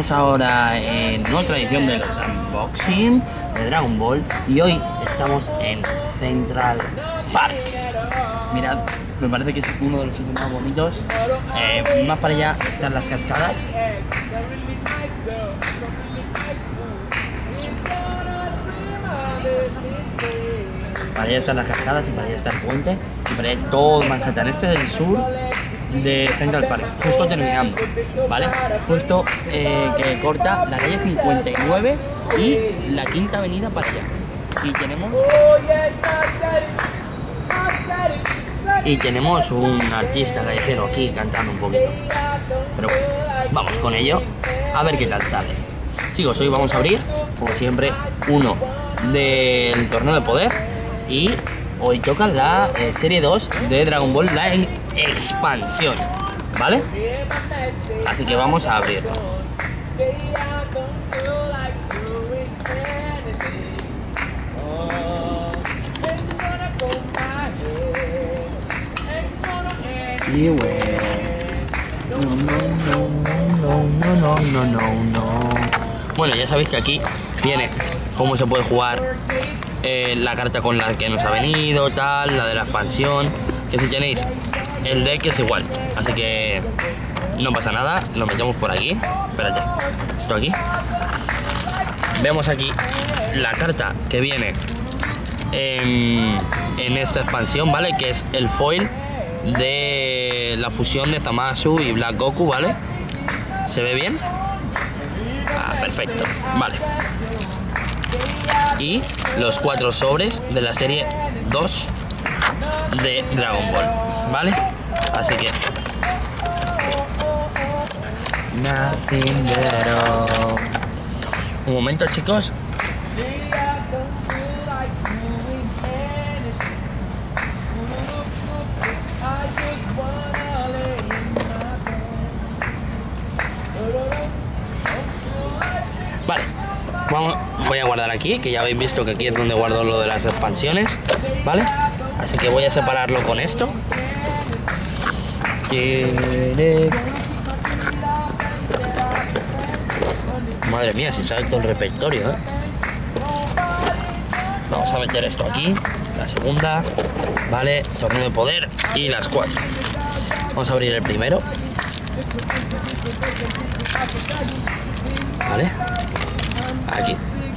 Estamos ahora en otra edición de los unboxing de Dragon Ball y hoy estamos en Central Park. Mirad, me parece que es uno de los sitios más bonitos. Eh, más para allá están las cascadas. Para allá están las cascadas y para allá está el puente y para allá todo Manhattan. Este es el sur de Central Park, justo terminando, ¿vale? Justo eh, que corta la calle 59 y la quinta avenida para allá. Y tenemos y tenemos un artista callejero aquí cantando un poquito. Pero bueno, vamos con ello, a ver qué tal sale. Chicos, hoy vamos a abrir, como siempre, uno del torneo de poder y hoy toca la eh, serie 2 de Dragon Ball, la expansión, ¿vale? Así que vamos a abrirlo. Y bueno. No, no, no, no, no, no, no, no. Bueno, ya sabéis que aquí viene cómo se puede jugar eh, la carta con la que nos ha venido, tal, la de la expansión. Que si tenéis el deck es igual, así que no pasa nada, lo metemos por aquí. Espérate, esto aquí. Vemos aquí la carta que viene en, esta expansión, ¿vale? Que es el foil de la fusión de Zamasu y Black Goku, ¿vale? ¿Se ve bien? Ah, perfecto, vale. Y los cuatro sobres de la serie 2 de Dragon Ball, ¿vale? Así que... Un momento, chicos. Vale, Vamos, voy a guardar aquí, que ya habéis visto que aquí es donde guardo lo de las expansiones, ¿vale? Así que voy a separarlo con esto. Madre mía, si sale todo el repertorio, ¿eh? Vamos a meter esto aquí, la segunda, ¿vale? Torneo de poder y las cuatro. Vamos a abrir el primero.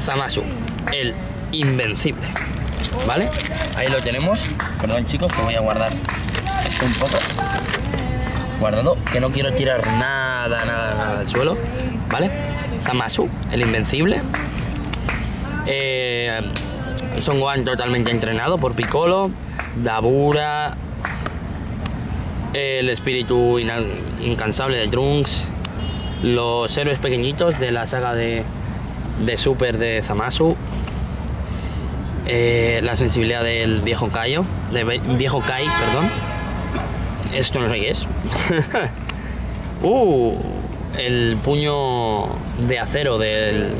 Zamasu, el invencible. ¿Vale? Ahí lo tenemos. Perdón chicos, que voy a guardar un poco. Guardado, que no quiero tirar nada, nada, nada al suelo. ¿Vale? Zamasu, el invencible. Eh, Son Gohan totalmente entrenado por Piccolo, Dabura, el espíritu incansable de Trunks, los héroes pequeñitos de la saga de, de Super de Zamasu, eh, la sensibilidad del viejo Kaio, de viejo Kai, perdón. Esto no sé qué es. uh, el puño de acero del,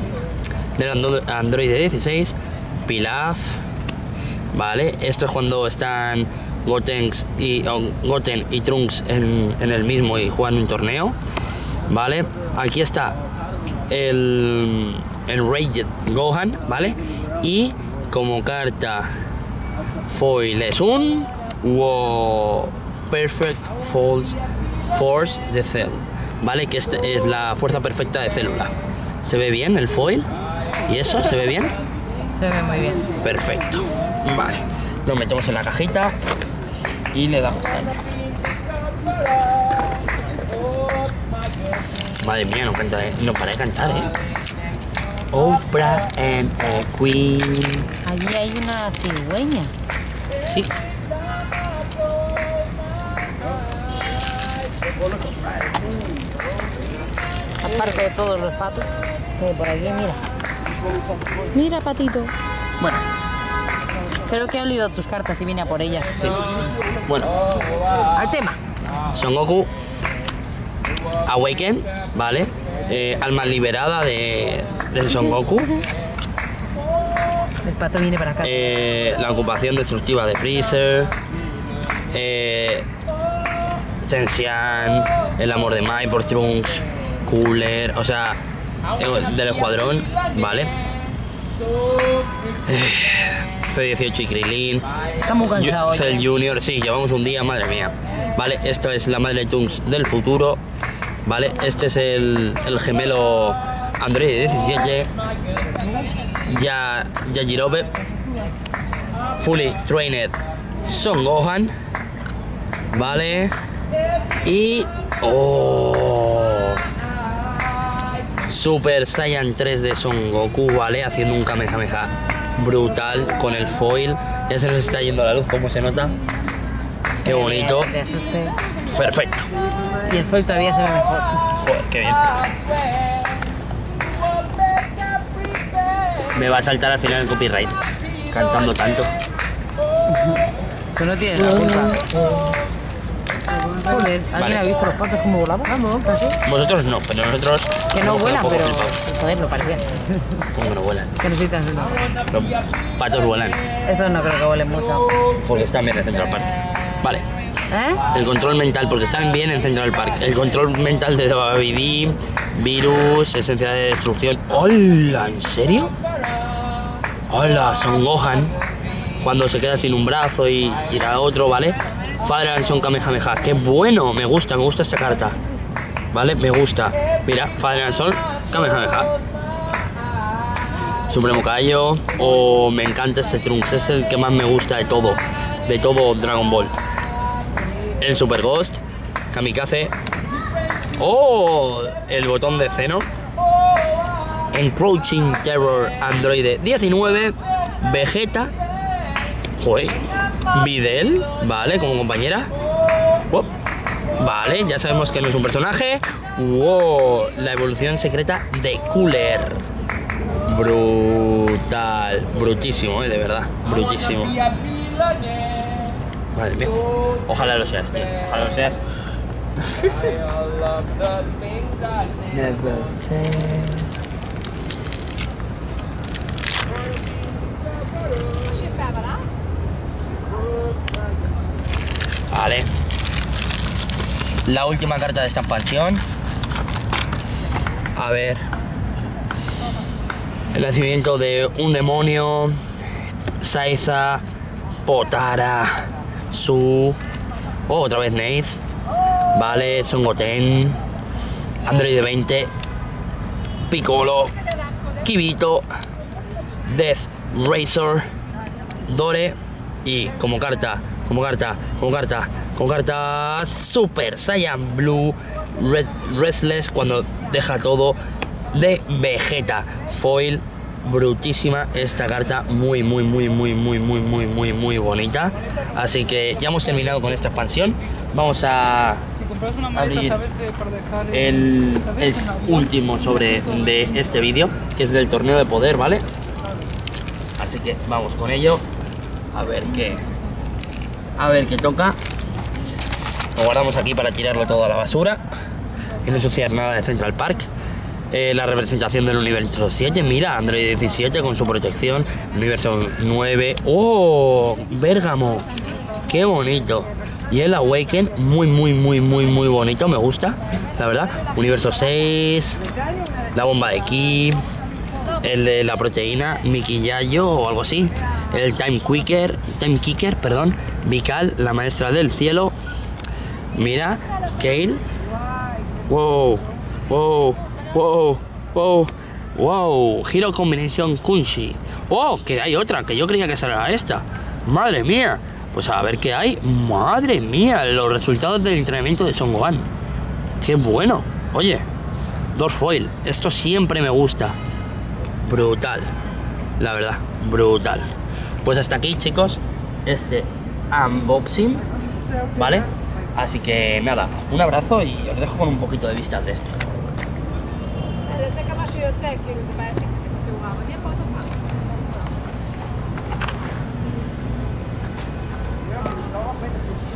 del Android 16, Pilaf. Vale, esto es cuando están Gotenks y, oh, Goten y Trunks en, en, el mismo y juegan un torneo. Vale, aquí está el, el Raged Gohan, ¿vale? Y como carta foil es un wow, Perfect False Force de Cell, ¿vale? Que esta es la fuerza perfecta de célula. ¿Se ve bien el foil? ¿Y eso? ¿Se ve bien? Se ve muy bien. Perfecto. Vale. Lo metemos en la cajita y le damos Madre mía, no canta, eh. no para de cantar, eh. Oprah and a Queen. Allí hay una cigüeña. Sí. Aparte de todos los patos que por aquí, mira. Mira, patito. Bueno. Creo que he olido tus cartas y vine a por ellas. Sí. Bueno. Al tema. Son Goku. Awaken, ¿vale? Eh, alma liberada de, de Son Goku. El pato viene para acá. Eh, la ocupación destructiva de Freezer. Eh, Tensian, el amor de Mai por Trunks, Cooler, o sea, eh, del escuadrón, ¿vale? Eh, C18 y Krilin. Está muy cansado. hoy. Cell Junior, sí, llevamos un día, madre mía. Vale, esto es la madre Toons del futuro. Vale, este es el, el gemelo Android 17. Ya, Yajirobe. Fully Trained Son Gohan. Vale. Y. ¡Oh! Super Saiyan 3 de Son Goku, ¿vale? Haciendo un Kamehameha brutal con el foil. Ya se nos está yendo la luz, ¿cómo se nota? Qué bonito. Perfecto. Y el foil todavía se ve mejor. Joder, qué bien. Me va a saltar al final el copyright. Cantando tanto. Tú no tienes la culpa. Joder, ¿alguien Vale. ha visto los patos como volaban? Vamos, así. Vosotros no, pero nosotros. Que no vuelan, pero. flipados. Joder, lo parecía. ¿Cómo que no vuelan? Que necesitas uno. Los patos vuelan. Estos no creo que vuelen mucho. Porque están bien en Central Park. Vale. ¿Eh? El control mental, porque están bien en Central Park. El control mental de Baby D, virus, esencia de destrucción. ¡Hola! ¿En serio? ¡Hola! Son Gohan. Cuando se queda sin un brazo y tira otro, ¿vale? Father Son Kamehameha. ¡Qué bueno! Me gusta, me gusta esta carta. ¿Vale? Me gusta. Mira, Father Son Kamehameha. Supremo Caballo. O me encanta este Trunks. Es el que más me gusta de todo. De todo Dragon Ball el Super Ghost, Kamikaze. ¡Oh! El botón de Zeno. Encroaching Terror Android 19. Vegeta. Joder. Videl, vale, como compañera. Vale, ya sabemos que no es un personaje. ¡Wow! La evolución secreta de Cooler. Brutal. Brutísimo, eh, de verdad. Brutísimo. Madre mía. Ojalá lo seas, tío. Ojalá lo seas. Vale. La última carta de esta expansión. A ver. El nacimiento de un demonio. Saiza. Potara. Su. Oh, otra vez Neith. Vale, Son Goten. Android 20. Piccolo. Kibito. Death Razor. Dore. Y como carta, como carta, como carta, como carta Super Saiyan Blue Red, Restless cuando deja todo de Vegeta. Foil brutísima esta carta, muy, muy, muy, muy, muy, muy, muy, muy, muy bonita. Así que ya hemos terminado con esta expansión. Vamos a abrir el, el último sobre de este vídeo, que es del torneo de poder, ¿vale? Así que vamos con ello. A ver qué. A ver qué toca. Lo guardamos aquí para tirarlo todo a la basura. Y no ensuciar nada de Central Park. Eh, la representación del universo 7. Mira, Android 17 con su protección. Universo 9. ¡Oh! Bérgamo. ¡Qué bonito! Y el Awaken, muy, muy, muy, muy, muy bonito. Me gusta, la verdad. Universo 6. La bomba de Ki. El de la proteína, Miki Yayo o algo así. El Time Quicker, Time Kicker, perdón. Vical, la maestra del cielo. Mira, Kale. Wow, wow, wow, wow, wow. Giro Combination Kunshi. Oh, que hay otra, que yo creía que será esta. Madre mía. Pues a ver qué hay. Madre mía, los resultados del entrenamiento de Son Gohan. Qué bueno. Oye, dos foil. Esto siempre me gusta. Brutal. La verdad, brutal. Pues hasta aquí, chicos, este unboxing. ¿Vale? Así que nada, un abrazo y os dejo con un poquito de vista de esto. יוצא כמה שיוצא, כאילו זה בעייתי קצת עם התאורה, אבל אני פה עוד פעם.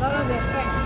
לא, לא, זה יפה.